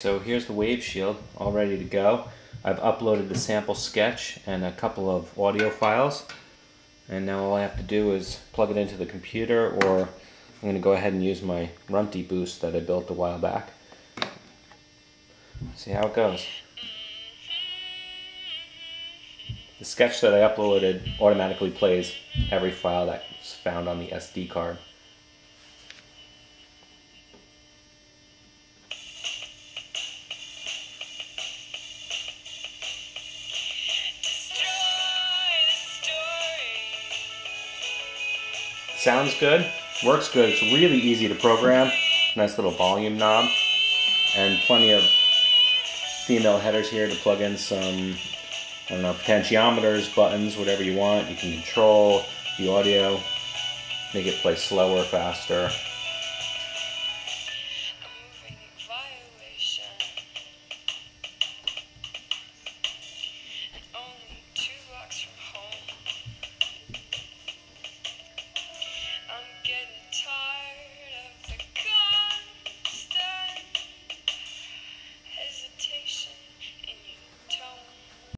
So here's the wave shield all ready to go. I've uploaded the sample sketch and a couple of audio files. And now all I have to do is plug it into the computer or I'm going to go ahead and use my MintyBoost that I built a while back. See how it goes. The sketch that I uploaded automatically plays every file that's found on the SD card. Sounds good, works good. It's really easy to program. Nice little volume knob, and plenty of female headers here to plug in some, I don't know, potentiometers, buttons, whatever you want. You can control the audio, make it play slower, faster.